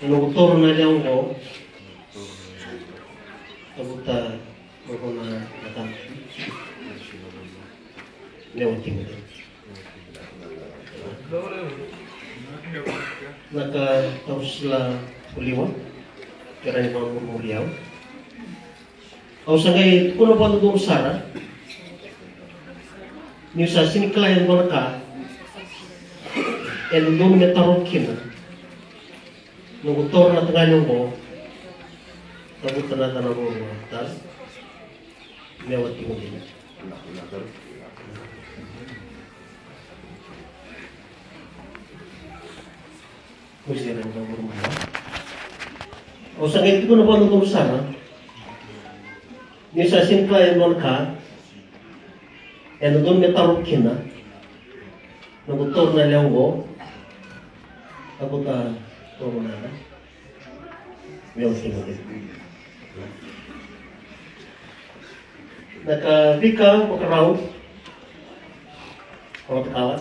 Inuutor na liyaw ko. Kabuta ko na natang. Newating din. Nakatapos sila uliwa. Kaya ni mga mumuliyaw. Au sa ngay, kuno pa doon Sara. Ni sa siniklayan mo na ka. Doon may tarong kina. Nung utor na tanganyo ko. Tapos na tanong mo. Tas. Mewat mo din. Mesti rin ang rumah. O sa ngay, kuno pa doon Sara. Ni sa siniklayan mo na ka. El doon may tarong kina. Nung utor na liyaw ko. Ako ta turo na na. May tingin din. Nakabika ko karaw. Ako takawat.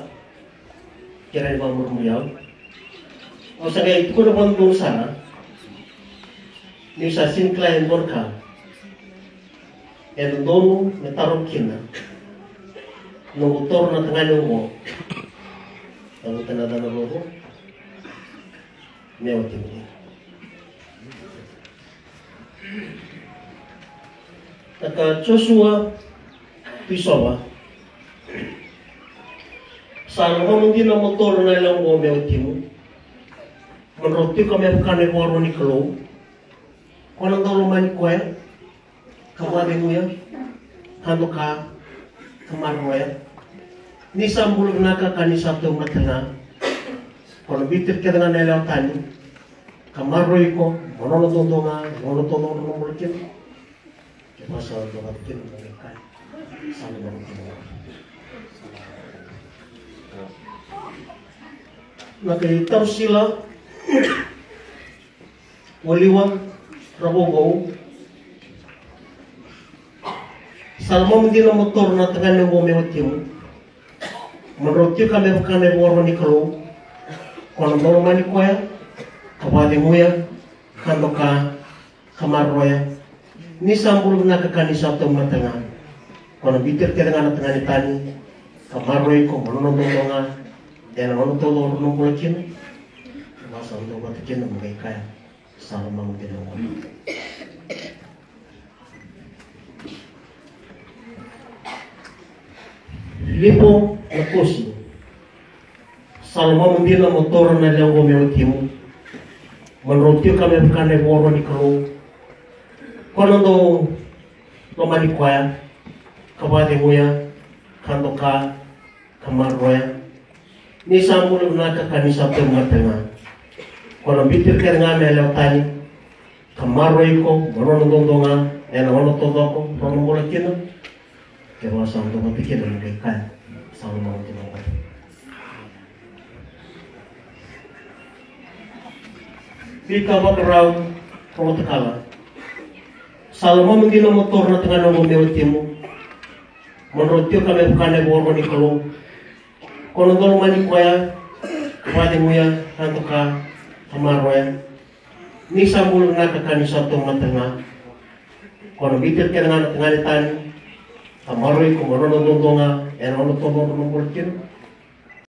Kira ni mga murmuyaw. O doon may tarong kina. Nung utor na tanganyo mo. Ako tanada na mo Tinggi. Naka Joshua Pisowa. Sa mo hindi na motor na lang mo meo timu. Menurut ka may kane waro ni klo. Kono daw man ko ya. Kawabe mo ya. Kano ka kamaro ya. Ni sambul na ka kanisa to matanga. Kono bitir ka dengan nelaw tani. Kamaroy ko, mono na tondo nga, mono tondo na mulukin. Kaya sa ito ka tikin, mga kay. Sana ba mo kinawa? Nakita sila, waliwang rabogo, Salmo hindi na motor na tangan ng bumiwatiyo. Menurut kami bukan dari warna ni kalau kalau mau mani koya kabade muya kando ka kamaroya ni sambul na ka kanisa to matanga. Kalau bitir ke dengan tengah ni tani kamaroy ko mono no nga dan ono to lo no mo kin masa ndo ba kin mo kay kaya sama mo din mo lipo na pusi salma mundina motor na lengo meu timu menurutio kami bukan woro di kru kono do no mani kwaya kabade muya kando ka kamar roya ni samul na ka kanisa te matanga kono bitir ka nga me le tani kamar roy ko mono no do nga ena ono to do ko mono mo la kino ke wa sam do ko pikir ni kai sam mo ti mo Pika bagraw kung takala. Salmo hindi na motor na tanga ng umewti mo. Menurutyo kami bukan na borgo ni kalau. Kono dolo mani kuya, kapati mo ya, hanto ka, kamaro ya. Ni sambul na kakani sa itong matanga. Kono bitir ka nga na tanga ni tani. Kamaro ko, marono dondo nga, ano ano to mo ng bulkin.